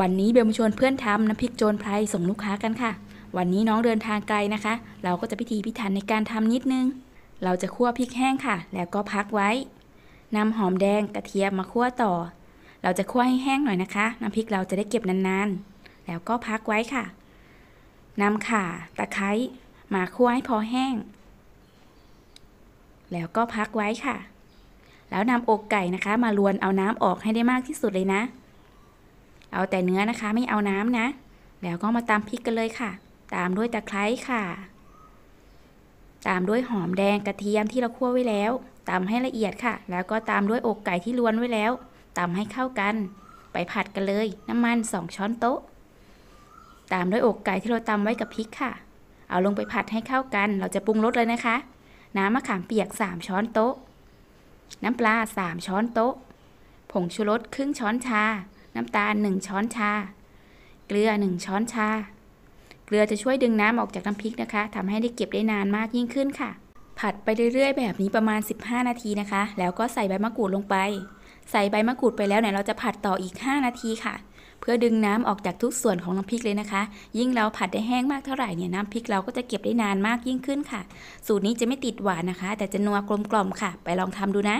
วันนี้เบลมาชวนเพื่อนทำน้ำพริกโจรไพรส่งลูกค้ากันค่ะ วันนี้น้องเดินทางไกลนะคะ เราก็จะพิธีพิถันในการทำนิดนึง เราจะคั่วพริกแห้งค่ะ แล้วก็พักไว้นำหอมแดงกระเทียมมาคั่วต่อ เราจะคั่วให้แห้งหน่อยนะคะ น้ำพริกเราจะได้เก็บนานๆ แล้วก็พักไว้ค่ะนำข่าตะไคร้มาคั่วให้พอแห้ง แล้วก็พักไว้ค่ะ แล้วนำอกไก่นะคะ มาลวนเอาน้ำออกให้ได้มากที่สุดเลยนะ เอาแต่เนื้อนะคะไม่เอาน้ำนะ แล้วก็มาตำพริกกันเลยค่ะ ตามด้วยตะไคร้ค่ะ ตามด้วยหอมแดงกระเทียมที่เราคั่วไว้แล้วตำให้ละเอียดค่ะ แล้วก็ตามด้วยอกไก่ที่ล้วนไว้แล้วตำให้เข้ากัน ไปผัดกันเลย น้ำมันสองช้อนโต๊ะ ตามด้วยอกไก่ที่เราตำไว้กับพริกค่ะ เอาลงไปผัดให้เข้ากัน เราจะปรุงรสเลยนะคะ น้ำมะขามเปียก 3 ช้อนโต๊ะ น้ำปลา 3 ช้อนโต๊ะ ผงชูรสครึ่งช้อนชา น้ำตาล 1 ช้อนชา เกลือ 1 ช้อนชา เกลือจะช่วยดึงน้ำออกจากน้ำพริกนะคะทำให้ได้เก็บได้นานมากยิ่งขึ้นค่ะ ผัดไปเรื่อยๆ แบบนี้ประมาณ 15 นาทีนะคะ แล้วก็ใส่ใบมะกรูดลงไป ใส่ใบมะกรูดไปแล้วเนี่ยเราจะผัดต่ออีก 5 นาทีค่ะ เพื่อดึงน้ำออกจากทุกส่วนของน้ำพริกเลยนะคะ ยิ่งเราผัดได้แห้งมากเท่าไหร่เนี่ยน้ำพริกเราก็จะเก็บได้นานมากยิ่งขึ้นค่ะ สูตรนี้จะไม่ติดหวานนะคะ แต่จะนัวกลมกล่อมค่ะ ไปลองทำดูนะ